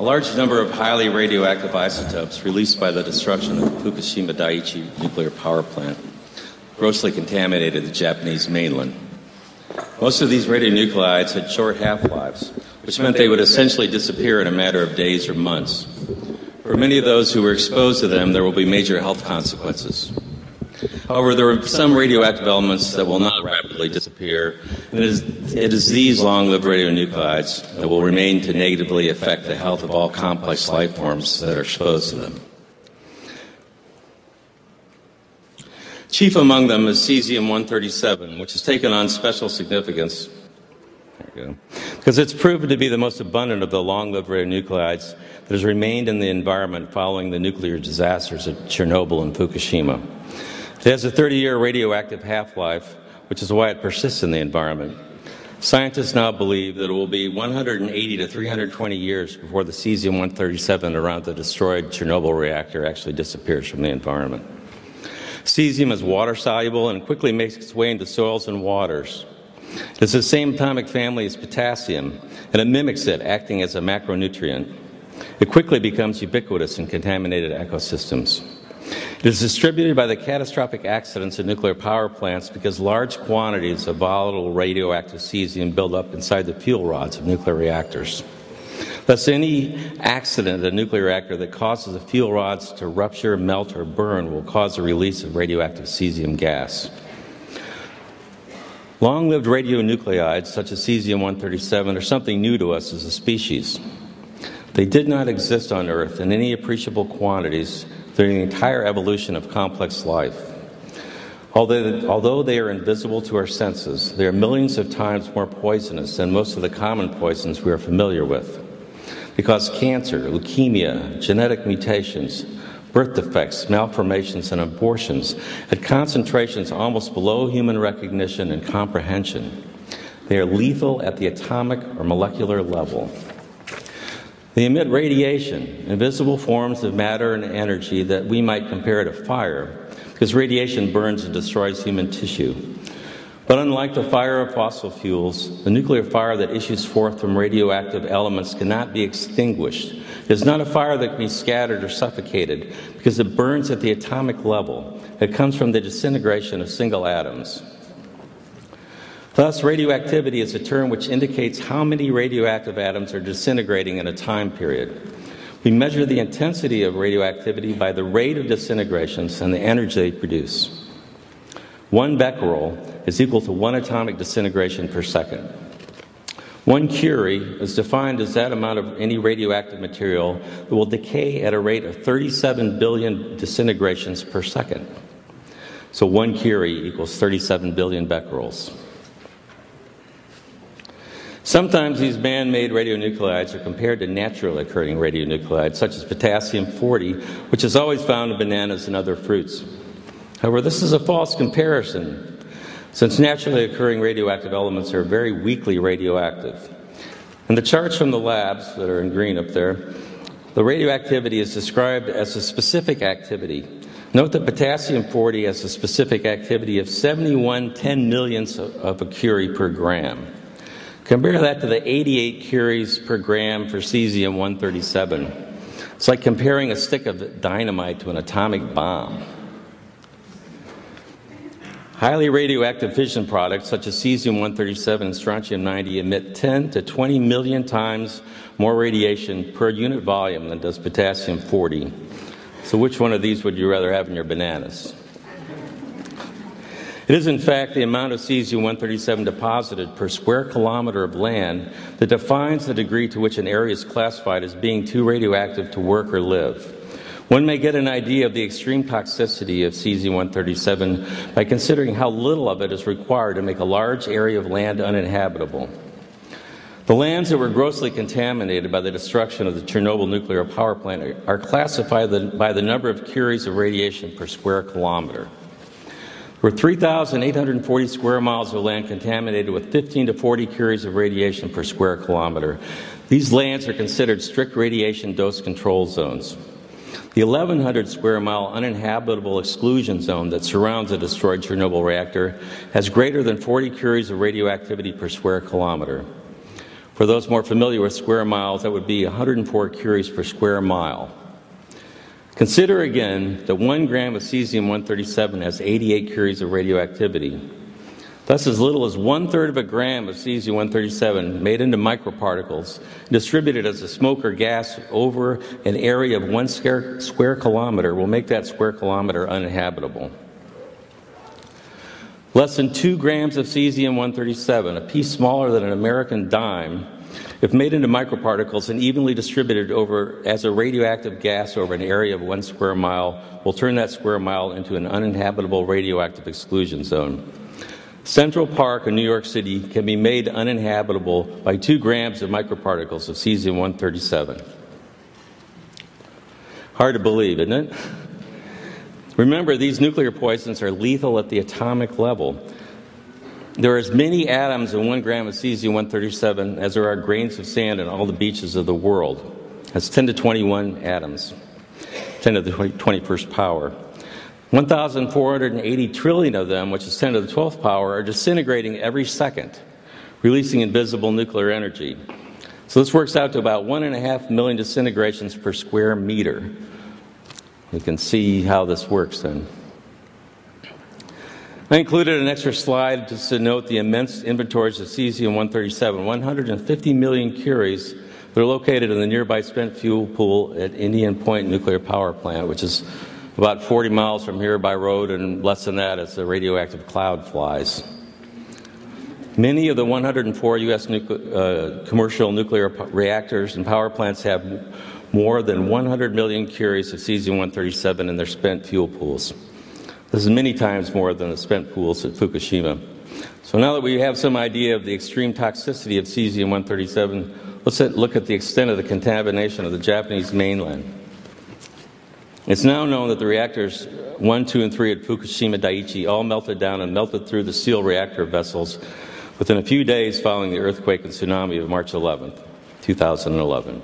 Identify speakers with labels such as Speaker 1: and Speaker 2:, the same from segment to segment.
Speaker 1: A large number of highly radioactive isotopes released by the destruction of the Fukushima Daiichi nuclear power plant grossly contaminated the Japanese mainland. Most of these radionuclides had short half lives, which meant they would essentially disappear in a matter of days or months. For many of those who were exposed to them, there will be major health consequences. However, there are some radioactive elements that will not rapidly disappear, and it is, it is these long lived radionuclides that will remain to negatively affect the health of all complex life forms that are exposed to them. Chief among them is cesium 137, which has taken on special significance because it's proven to be the most abundant of the long lived radionuclides that has remained in the environment following the nuclear disasters at Chernobyl and Fukushima. It has a 30 year radioactive half life, which is why it persists in the environment. Scientists now believe that it will be 180 to 320 years before the cesium 137 around the destroyed Chernobyl reactor actually disappears from the environment. Cesium is water soluble and quickly makes its way into soils and waters. It's the same atomic family as potassium, and it mimics it, acting as a macronutrient. It quickly becomes ubiquitous in contaminated ecosystems. It is distributed by the catastrophic accidents at nuclear power plants because large quantities of volatile radioactive cesium build up inside the fuel rods of nuclear reactors. Thus, any accident at a nuclear reactor that causes the fuel rods to rupture, melt, or burn will cause the release of radioactive cesium gas. Long lived radionuclides, such as cesium 137, are something new to us as a species. They did not exist on Earth in any appreciable quantities during the entire evolution of complex life. Although, although they are invisible to our senses, they are millions of times more poisonous than most of the common poisons we are familiar with. They Because cancer, leukemia, genetic mutations, birth defects, malformations, and abortions at concentrations almost below human recognition and comprehension. They are lethal at the atomic or molecular level. They emit radiation, invisible forms of matter and energy that we might compare to fire, because radiation burns and destroys human tissue. But unlike the fire of fossil fuels, the nuclear fire that issues forth from radioactive elements cannot be extinguished. It is not a fire that can be scattered or suffocated because it burns at the atomic level. It comes from the disintegration of single atoms. Thus, radioactivity is a term which indicates how many radioactive atoms are disintegrating in a time period. We measure the intensity of radioactivity by the rate of disintegrations and the energy they produce. One becquerel is equal to one atomic disintegration per second. One curie is defined as that amount of any radioactive material that will decay at a rate of 37 billion disintegrations per second. So one curie equals 37 billion becquerels. Sometimes these man made radionuclides are compared to naturally occurring radionuclides, such as potassium 40, which is always found in bananas and other fruits. However, this is a false comparison, since naturally occurring radioactive elements are very weakly radioactive. In the charts from the labs that are in green up there, the radioactivity is described as a specific activity. Note that potassium 40 has a specific activity of 71 10 millionths of a curie per gram. Compare that to the 88 curies per gram for cesium 137. It's like comparing a stick of dynamite to an atomic bomb. Highly radioactive fission products such as cesium 137 and strontium 90 emit 10 to 20 million times more radiation per unit volume than does potassium 40. So, which one of these would you rather have in your bananas? It is, in fact, the amount of cesium 137 deposited per square kilometer of land that defines the degree to which an area is classified as being too radioactive to work or live. One may get an idea of the extreme toxicity of cesium 137 by considering how little of it is required to make a large area of land uninhabitable. The lands that were grossly contaminated by the destruction of the Chernobyl nuclear power plant are classified by the number of curies of radiation per square kilometer were 3,840 square miles of land contaminated with 15 to 40 curies of radiation per square kilometer. These lands are considered strict radiation dose control zones. The 1,100 square mile uninhabitable exclusion zone that surrounds the destroyed Chernobyl reactor has greater than 40 curies of radioactivity per square kilometer. For those more familiar with square miles, that would be 104 curies per square mile. Consider again that one gram of cesium 137 has 88 curies of radioactivity. Thus, as little as one third of a gram of cesium 137 made into microparticles, distributed as a smoke or gas over an area of one square, square kilometer, will make that square kilometer uninhabitable. Less than two grams of cesium 137, a piece smaller than an American dime, if made into microparticles and evenly distributed over as a radioactive gas over an area of one square mile, will turn that square mile into an uninhabitable radioactive exclusion zone. Central Park in New York City can be made uninhabitable by two grams of microparticles of cesium 137. Hard to believe, isn't it? Remember, these nuclear poisons are lethal at the atomic level. There are as many atoms in one gram of cesium 137 as there are grains of sand in all the beaches of the world. That's 10 to 21 atoms, 10 to the 21st power. 1,480 trillion of them, which is 10 to the 12th power, are disintegrating every second, releasing invisible nuclear energy. So this works out to about 1.5 million disintegrations per square meter. You can see how this works then. I included an extra slide just to note the immense inventories of cesium 137, 150 million curies that are located in the nearby spent fuel pool at Indian Point Nuclear Power Plant, which is about 40 miles from here by road, and less than that as the radioactive cloud flies. Many of the 104 U.S. Nucle- uh, commercial nuclear reactors and power plants have more than 100 million curies of cesium 137 in their spent fuel pools. This is many times more than the spent pools at Fukushima. So now that we have some idea of the extreme toxicity of cesium 137, let's look at the extent of the contamination of the Japanese mainland. It's now known that the reactors 1, 2, and 3 at Fukushima Daiichi all melted down and melted through the SEAL reactor vessels within a few days following the earthquake and tsunami of March 11, 2011.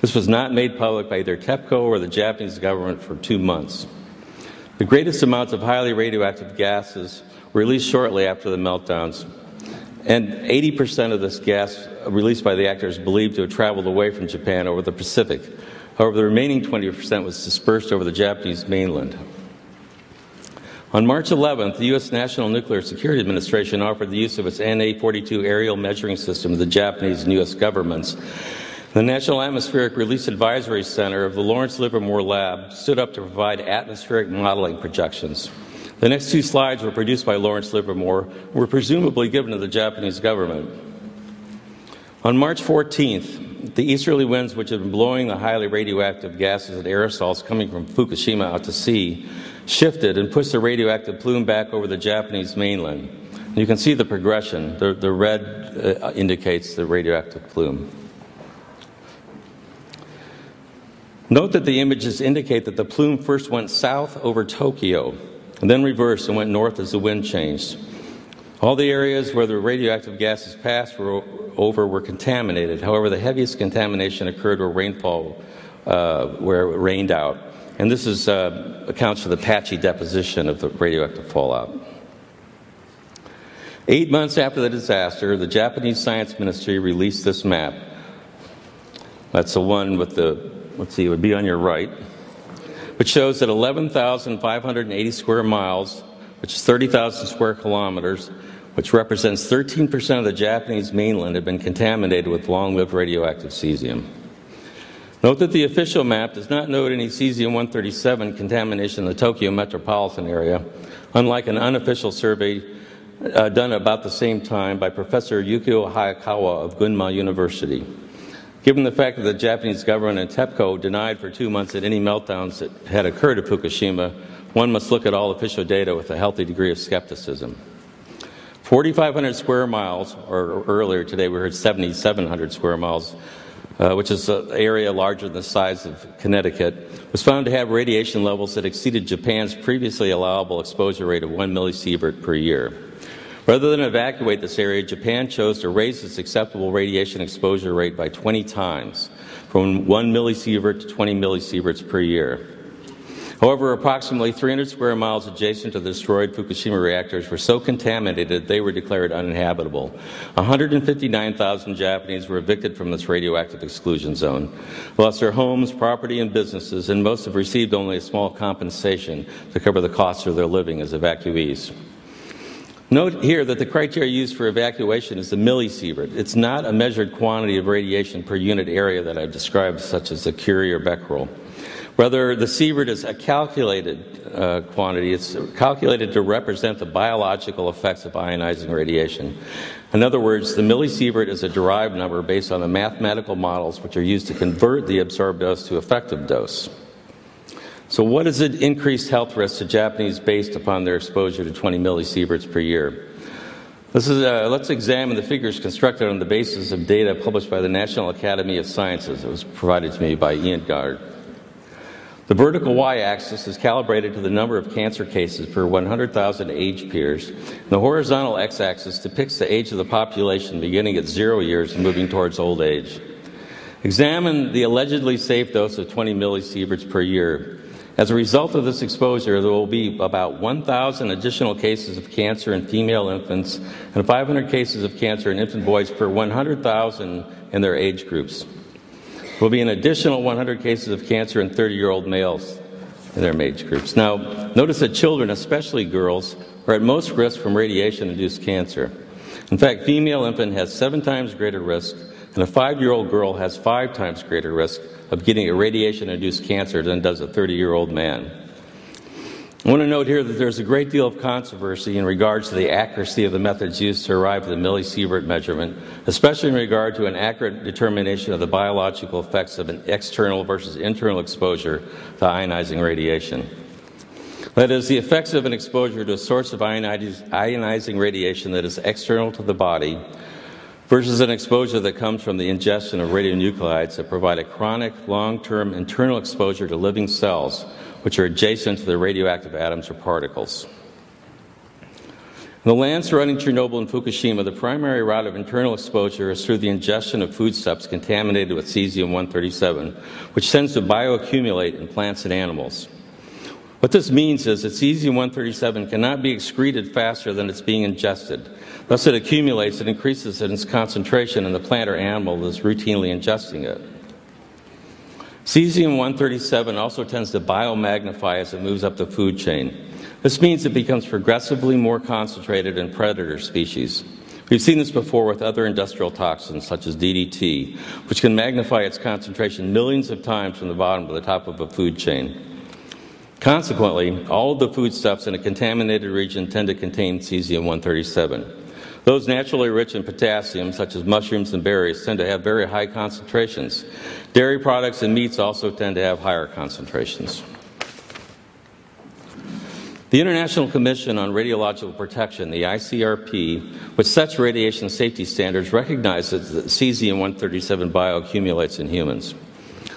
Speaker 1: This was not made public by either TEPCO or the Japanese government for two months. The greatest amounts of highly radioactive gases were released shortly after the meltdowns, and 80% of this gas released by the reactor is believed to have traveled away from Japan over the Pacific. However, the remaining 20% was dispersed over the Japanese mainland. On March 11th, the U.S. National Nuclear Security Administration offered the use of its NA 42 aerial measuring system to the Japanese and U.S. governments the National Atmospheric Release Advisory Center of the Lawrence Livermore Lab stood up to provide atmospheric modeling projections. The next two slides were produced by Lawrence Livermore were presumably given to the Japanese government. On March 14th, the easterly winds, which had been blowing the highly radioactive gases and aerosols coming from Fukushima out to sea, shifted and pushed the radioactive plume back over the Japanese mainland. You can see the progression. The, the red uh, indicates the radioactive plume. Note that the images indicate that the plume first went south over Tokyo and then reversed and went north as the wind changed. All the areas where the radioactive gases passed were over were contaminated. However, the heaviest contamination occurred where rainfall, uh, where it rained out. And this is, uh, accounts for the patchy deposition of the radioactive fallout. Eight months after the disaster, the Japanese Science Ministry released this map. That's the one with the let's see, it would be on your right, which shows that 11,580 square miles, which is 30,000 square kilometers, which represents 13% of the Japanese mainland, have been contaminated with long lived radioactive cesium. Note that the official map does not note any cesium 137 contamination in the Tokyo metropolitan area, unlike an unofficial survey uh, done about the same time by Professor Yukio Hayakawa of Gunma University. Given the fact that the Japanese government and TEPCO denied for two months that any meltdowns that had occurred at Fukushima, one must look at all official data with a healthy degree of skepticism. 4,500 square miles, or earlier today we heard 7,700 square miles, uh, which is an area larger than the size of Connecticut, was found to have radiation levels that exceeded Japan's previously allowable exposure rate of 1 millisievert per year. Rather than evacuate this area, Japan chose to raise its acceptable radiation exposure rate by 20 times, from 1 millisievert to 20 millisieverts per year. However, approximately 300 square miles adjacent to the destroyed Fukushima reactors were so contaminated they were declared uninhabitable. 159,000 Japanese were evicted from this radioactive exclusion zone, lost their homes, property, and businesses, and most have received only a small compensation to cover the costs of their living as evacuees. Note here that the criteria used for evacuation is the millisievert. It's not a measured quantity of radiation per unit area that I've described, such as the Curie or Becquerel. Rather, the sievert is a calculated uh, quantity. It's calculated to represent the biological effects of ionizing radiation. In other words, the millisievert is a derived number based on the mathematical models which are used to convert the absorbed dose to effective dose. So, what is the increased health risk to Japanese based upon their exposure to 20 millisieverts per year? This is, uh, let's examine the figures constructed on the basis of data published by the National Academy of Sciences. It was provided to me by Ian Gard. The vertical y-axis is calibrated to the number of cancer cases per 100,000 age peers. The horizontal x-axis depicts the age of the population beginning at zero years and moving towards old age. Examine the allegedly safe dose of 20 millisieverts per year. As a result of this exposure, there will be about 1,000 additional cases of cancer in female infants and 500 cases of cancer in infant boys per 100,000 in their age groups There will be an additional 100 cases of cancer in 30 year old males in their age groups. Now, notice that children, especially girls, are at most risk from radiation induced cancer. In fact, female infant has seven times greater risk, and a five year old girl has five times greater risk of getting a radiation induced cancer than does a 30 year old man. I want to note here that there's a great deal of controversy in regards to the accuracy of the methods used to arrive at the millisievert measurement, especially in regard to an accurate determination of the biological effects of an external versus internal exposure to ionizing radiation. That is, the effects of an exposure to a source of ionizing radiation that is external to the body versus an exposure that comes from the ingestion of radionuclides that provide a chronic, long term internal exposure to living cells which are adjacent to the radioactive atoms or particles. In the land surrounding Chernobyl and Fukushima, the primary route of internal exposure is through the ingestion of foodstuffs contaminated with cesium 137, which tends to bioaccumulate in plants and animals. What this means is that cesium 137 cannot be excreted faster than it's being ingested. Thus, it accumulates and increases in its concentration in the plant or animal that is routinely ingesting it. Cesium 137 also tends to biomagnify as it moves up the food chain. This means it becomes progressively more concentrated in predator species. We've seen this before with other industrial toxins such as DDT, which can magnify its concentration millions of times from the bottom to the top of a food chain. Consequently, all of the foodstuffs in a contaminated region tend to contain cesium 137. Those naturally rich in potassium, such as mushrooms and berries, tend to have very high concentrations. Dairy products and meats also tend to have higher concentrations. The International Commission on Radiological Protection, the ICRP, which sets radiation safety standards, recognizes that cesium 137 bioaccumulates in humans.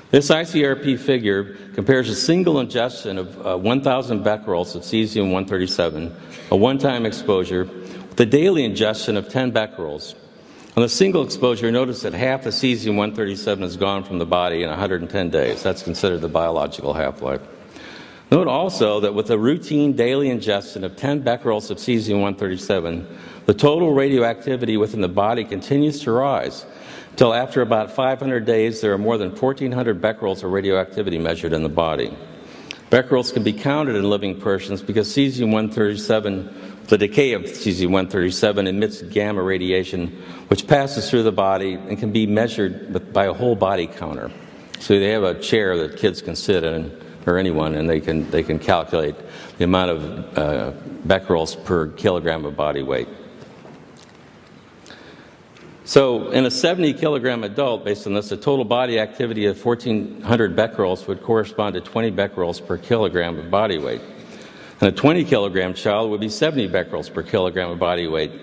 Speaker 1: This ICRP figure compares a single ingestion of uh, 1,000 becquerels of cesium 137, a one time exposure, the daily ingestion of 10 becquerels. On a single exposure, notice that half the cesium 137 is gone from the body in 110 days. That's considered the biological half life. Note also that with a routine daily ingestion of 10 becquerels of cesium 137, the total radioactivity within the body continues to rise until after about 500 days, there are more than 1,400 becquerels of radioactivity measured in the body. Becquerels can be counted in living persons because cesium 137 the decay of cesium-137 emits gamma radiation, which passes through the body and can be measured by a whole body counter. So they have a chair that kids can sit in, or anyone, and they can, they can calculate the amount of uh, becquerels per kilogram of body weight. So, in a 70 kilogram adult, based on this, the total body activity of 1,400 becquerels would correspond to 20 becquerels per kilogram of body weight. And a 20 kilogram child would be 70 becquerels per kilogram of body weight.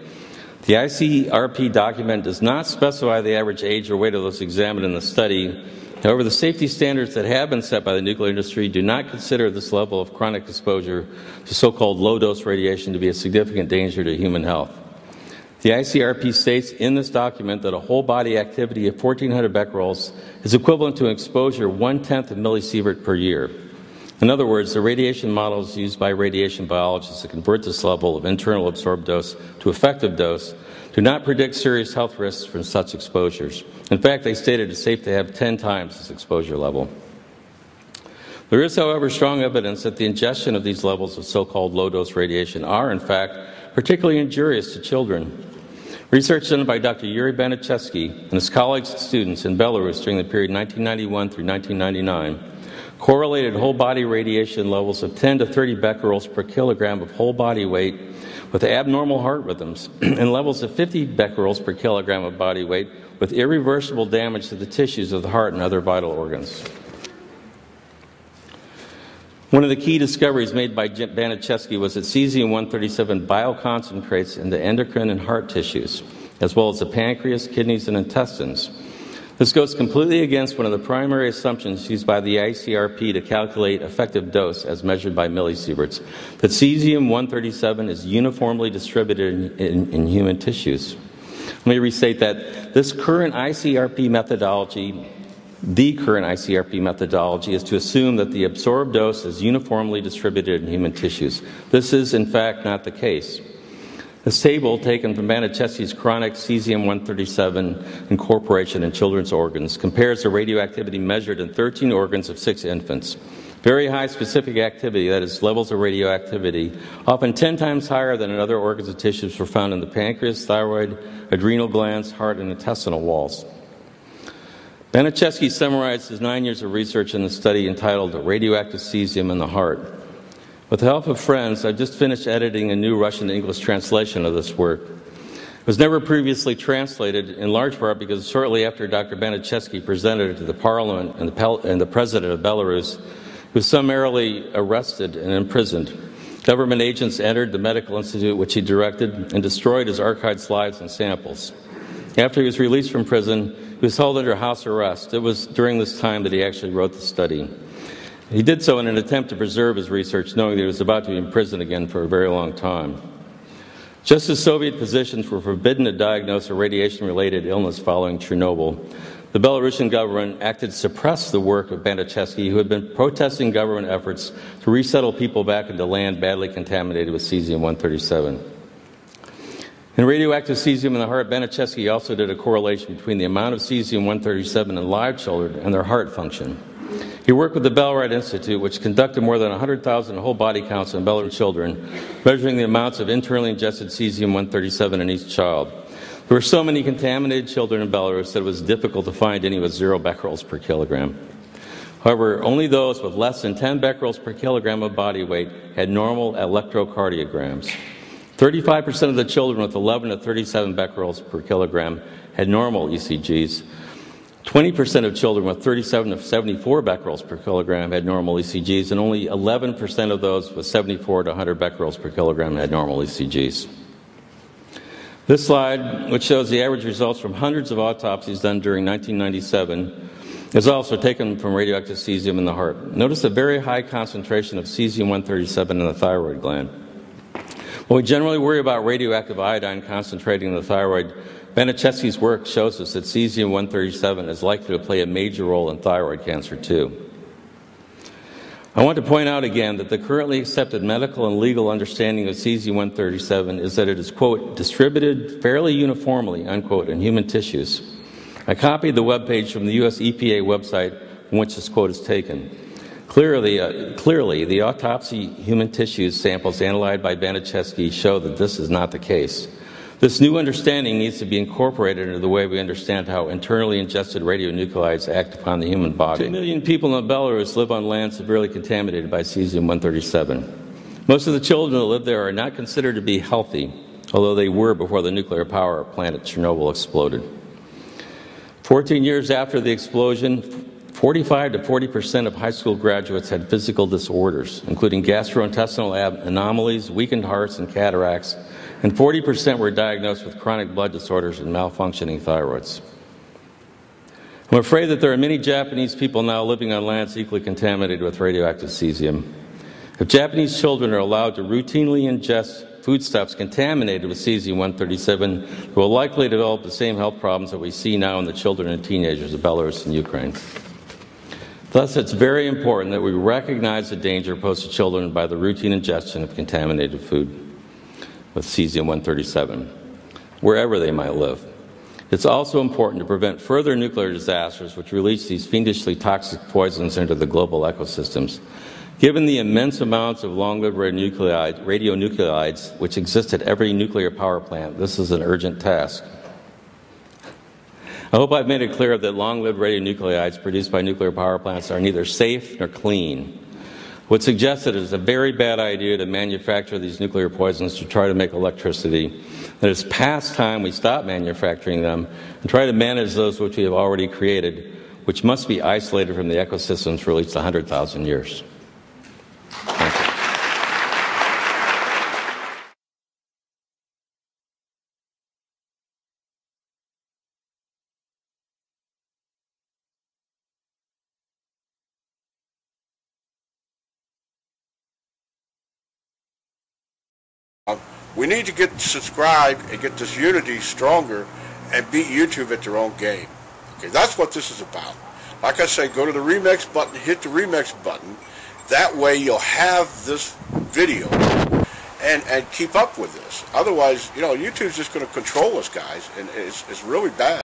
Speaker 1: The ICRP document does not specify the average age or weight of those examined in the study. However, the safety standards that have been set by the nuclear industry do not consider this level of chronic exposure to so called low dose radiation to be a significant danger to human health. The ICRP states in this document that a whole body activity of 1400 becquerels is equivalent to an exposure one tenth of millisievert per year. In other words, the radiation models used by radiation biologists to convert this level of internal absorbed dose to effective dose do not predict serious health risks from such exposures. In fact, they stated it's safe to have 10 times this exposure level. There is, however, strong evidence that the ingestion of these levels of so called low dose radiation are, in fact, particularly injurious to children. Research done by Dr. Yuri Bandazhevsky and his colleagues and students in Belarus during the period 1991 through 1999 correlated whole body radiation levels of 10 to 30 becquerels per kilogram of whole body weight with abnormal heart rhythms and levels of 50 becquerels per kilogram of body weight with irreversible damage to the tissues of the heart and other vital organs. One of the key discoveries made by Bandazhevsky was that cesium 137 bioconcentrates in the endocrine and heart tissues, as well as the pancreas, kidneys, and intestines. This goes completely against one of the primary assumptions used by the ICRP to calculate effective dose as measured by millisieverts that cesium 137 is uniformly distributed in, in, in human tissues. Let me restate that this current ICRP methodology the current ICRP methodology is to assume that the absorbed dose is uniformly distributed in human tissues. This is, in fact, not the case. This table, taken from Bandazhevsky's chronic cesium 137 incorporation in children's organs, compares the radioactivity measured in 13 organs of six infants. Very high specific activity, that is, levels of radioactivity, often 10 times higher than in other organs and tissues, were found in the pancreas, thyroid, adrenal glands, heart, and intestinal walls. Bandazhevsky summarized his nine years of research in the study entitled Radioactive Cesium in the Heart. With the help of friends, I've just finished editing a new Russian English translation of this work. It was never previously translated, in large part because shortly after Dr. Bandazhevsky presented it to the parliament and the, and the president of Belarus, he was summarily arrested and imprisoned. Government agents entered the medical institute which he directed and destroyed his archived slides and samples. After he was released from prison, he was held under house arrest. It was during this time that he actually wrote the study. He did so in an attempt to preserve his research, knowing that he was about to be in prison again for a very long time. Just as Soviet physicians were forbidden to diagnose a radiation related illness following Chernobyl, the Belarusian government acted to suppress the work of Bandazhevsky, who had been protesting government efforts to resettle people back into land badly contaminated with cesium 137. In radioactive cesium in the heart, Bandazhevsky also did a correlation between the amount of cesium 137 in live children and their heart function. He worked with the Belrad Institute, which conducted more than 100,000 whole body counts on Belarusian children, measuring the amounts of internally ingested cesium 137 in each child. There were so many contaminated children in Belarus that it was difficult to find any with zero becquerels per kilogram. However, only those with less than 10 becquerels per kilogram of body weight had normal electrocardiograms. 35% of the children with 11 to 37 becquerels per kilogram had normal ECGs. 20% of children with 37 to 74 becquerels per kilogram had normal ECGs, and only 11% of those with 74 to 100 becquerels per kilogram had normal ECGs. This slide, which shows the average results from hundreds of autopsies done during 1997, is also taken from radioactive cesium in the heart. Notice a very high concentration of cesium 137 in the thyroid gland. We generally worry about radioactive iodine concentrating in the thyroid, Bandazhevsky's work shows us that cesium 137 is likely to play a major role in thyroid cancer too. I want to point out again that the currently accepted medical and legal understanding of cesium 137 is that it is, quote, distributed fairly uniformly, unquote, in human tissues. I copied the web page from the U.S. EPA website from which this quote is taken. Clearly, uh, clearly, the autopsy human tissues samples analyzed by Bandazhevsky show that this is not the case. This new understanding needs to be incorporated into the way we understand how internally ingested radionuclides act upon the human body. Two million people in Belarus live on land severely contaminated by cesium 137. Most of the children that live there are not considered to be healthy, although they were before the nuclear power plant at Chernobyl exploded. 14 years after the explosion, 45 to 40 percent of high school graduates had physical disorders, including gastrointestinal anomalies, weakened hearts, and cataracts, and 40 percent were diagnosed with chronic blood disorders and malfunctioning thyroids. I'm afraid that there are many Japanese people now living on lands equally contaminated with radioactive cesium. If Japanese children are allowed to routinely ingest foodstuffs contaminated with cesium 137, they will likely develop the same health problems that we see now in the children and teenagers of Belarus and Ukraine. Thus, it's very important that we recognize the danger posed to children by the routine ingestion of contaminated food with cesium 137, wherever they might live. It's also important to prevent further nuclear disasters which release these fiendishly toxic poisons into the global ecosystems. Given the immense amounts of long-lived radionuclides, radionuclides which exist at every nuclear power plant, this is an urgent task. I hope I've made it clear that long-lived radionuclides produced by nuclear power plants are neither safe nor clean. What's suggested it is a very bad idea to manufacture these nuclear poisons to try to make electricity. That it's past time we stop manufacturing them and try to manage those which we have already created, which must be isolated from the ecosystems for at least 100,000 years.
Speaker 2: We need to get subscribed and get this unity stronger and beat YouTube at their own game. Okay, that's what this is about. Like I say, go to the remix button, hit the remix button. That way you'll have this video and, and keep up with this. Otherwise, you know, YouTube's just going to control us, guys, and it's, it's really bad.